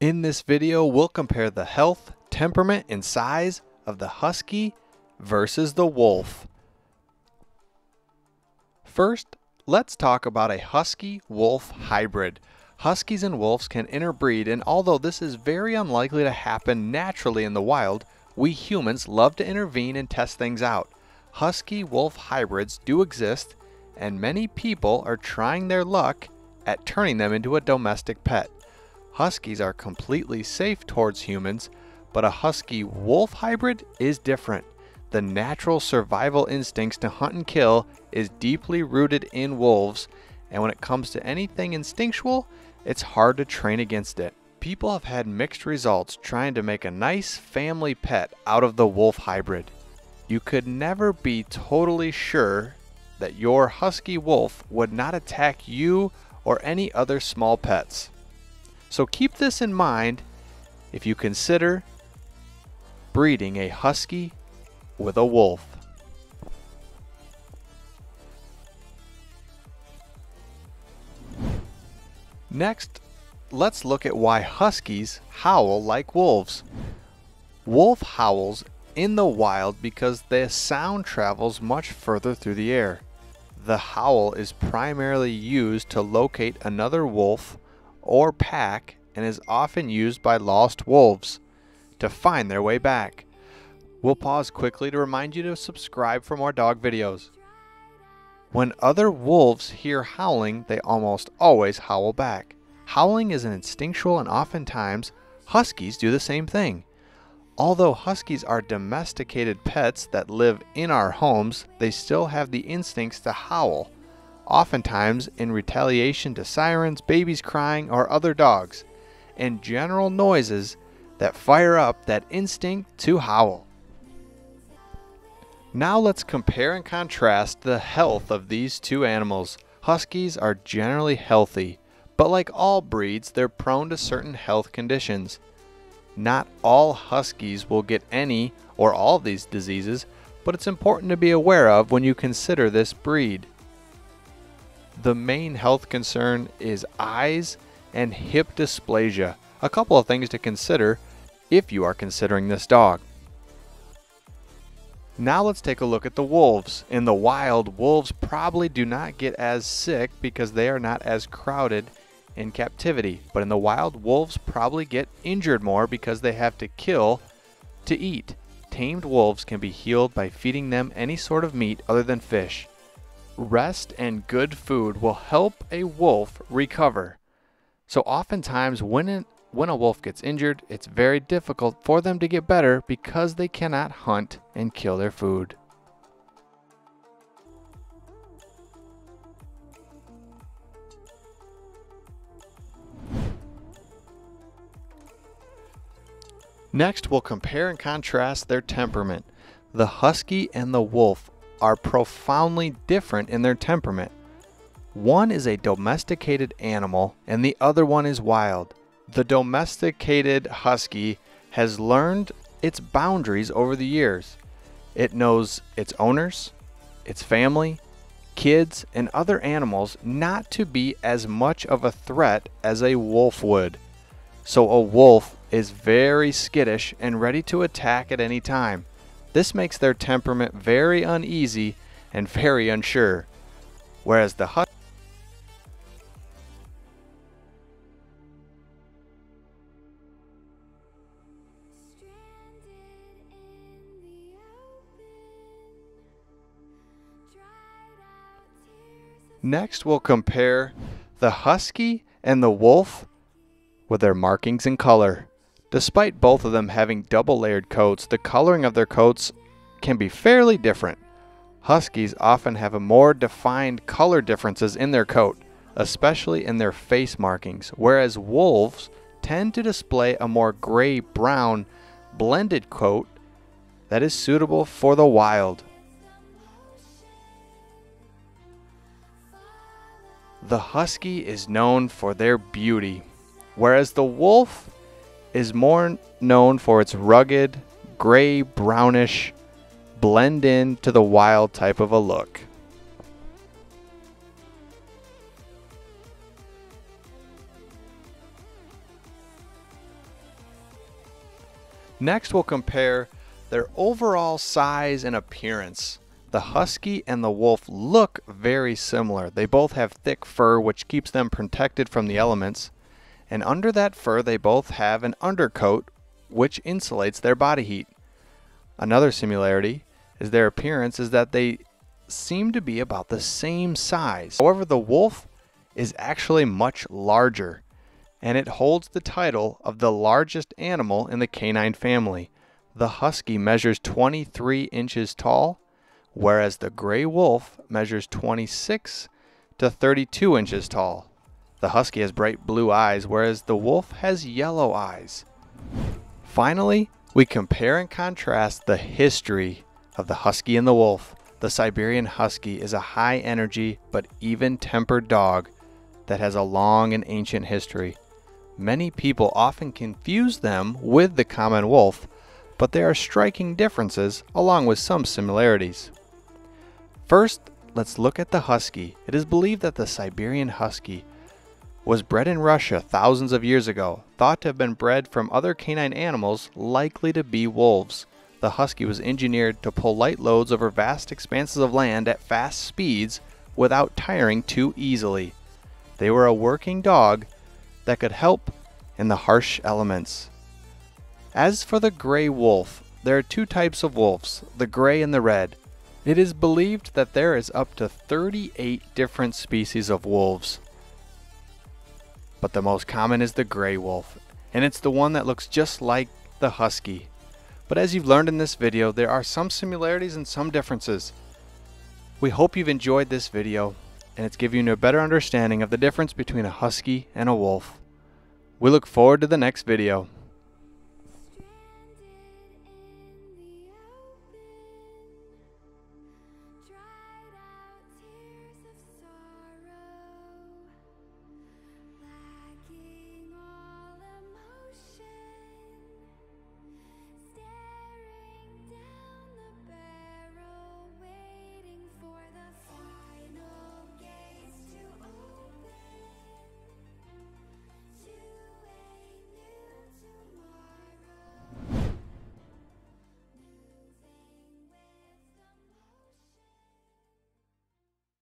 In this video, we'll compare the health, temperament, and size of the husky versus the wolf. First, let's talk about a husky wolf hybrid. Huskies and wolves can interbreed, and although this is very unlikely to happen naturally in the wild, we humans love to intervene and test things out. Husky wolf hybrids do exist, and many people are trying their luck at turning them into a domestic pet. Huskies are completely safe towards humans, but a husky wolf hybrid is different. The natural survival instincts to hunt and kill is deeply rooted in wolves, and when it comes to anything instinctual, it's hard to train against it. People have had mixed results trying to make a nice family pet out of the wolf hybrid. You could never be totally sure that your husky wolf would not attack you or any other small pets. So keep this in mind if you consider breeding a husky with a wolf. Next, let's look at why huskies howl like wolves. Wolf howls in the wild because the sound travels much further through the air. The howl is primarily used to locate another wolf or pack and is often used by lost wolves to find their way back. We'll pause quickly to remind you to subscribe for more dog videos. When other wolves hear howling, they almost always howl back. Howling is an instinctual and oftentimes huskies do the same thing. Although huskies are domesticated pets that live in our homes, they still have the instincts to howl, oftentimes in retaliation to sirens, babies crying, or other dogs, and general noises that fire up that instinct to howl. Now let's compare and contrast the health of these two animals. Huskies are generally healthy, but like all breeds, they're prone to certain health conditions. Not all huskies will get any or all of these diseases, but it's important to be aware of when you consider this breed. The main health concern is eyes and hip dysplasia, a couple of things to consider if you are considering this dog. Now let's take a look at the wolves. In the wild, wolves probably do not get as sick because they are not as crowded in captivity. But in the wild, wolves probably get injured more because they have to kill to eat. Tamed wolves can be healed by feeding them any sort of meat other than fish. Rest and good food will help a wolf recover. So oftentimes when an, when a wolf gets injured, it's very difficult for them to get better because they cannot hunt and kill their food. Next, we'll compare and contrast their temperament. The husky and the wolf are profoundly different in their temperament. One is a domesticated animal and the other one is wild. The domesticated husky has learned its boundaries over the years. It knows its owners, its family, kids, and other animals not to be as much of a threat as a wolf would. So a wolf is very skittish and ready to attack at any time. This makes their temperament very uneasy and very unsure. Whereas the husky Next, we'll compare the husky and the wolf with their markings and color. Despite both of them having double layered coats, the coloring of their coats can be fairly different. Huskies often have a more defined color differences in their coat, especially in their face markings, whereas wolves tend to display a more gray brown blended coat that is suitable for the wild. The husky is known for their beauty, whereas the wolf is more known for its rugged, gray brownish, blend in to the wild type of a look. Next, we'll compare their overall size and appearance. The husky and the wolf look very similar. They both have thick fur, which keeps them protected from the elements. And under that fur, they both have an undercoat, which insulates their body heat. Another similarity is their appearance is that they seem to be about the same size. However, the wolf is actually much larger, and it holds the title of the largest animal in the canine family. The husky measures 23 inches tall whereas the gray wolf measures 26 to 32 inches tall. The husky has bright blue eyes, whereas the wolf has yellow eyes. Finally, we compare and contrast the history of the husky and the wolf. The Siberian Husky is a high energy but even tempered dog that has a long and ancient history. Many people often confuse them with the common wolf, but there are striking differences along with some similarities. First, let's look at the husky. It is believed that the Siberian husky was bred in Russia thousands of years ago, thought to have been bred from other canine animals, likely to be wolves. The husky was engineered to pull light loads over vast expanses of land at fast speeds without tiring too easily. They were a working dog that could help in the harsh elements. As for the gray wolf, there are two types of wolves, the gray and the red. It is believed that there is up to 38 different species of wolves. But the most common is the gray wolf, and it's the one that looks just like the husky. But as you've learned in this video, there are some similarities and some differences. We hope you've enjoyed this video, and it's given you a better understanding of the difference between a husky and a wolf. We look forward to the next video.